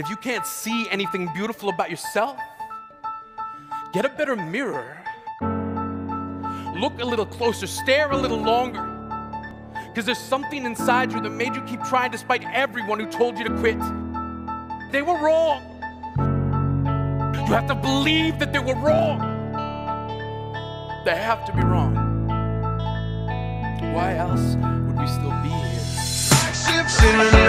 If you can't see anything beautiful about yourself, get a better mirror. Look a little closer, stare a little longer. Because there's something inside you that made you keep trying despite everyone who told you to quit. They were wrong. You have to believe that they were wrong. They have to be wrong. Why else would we still be here?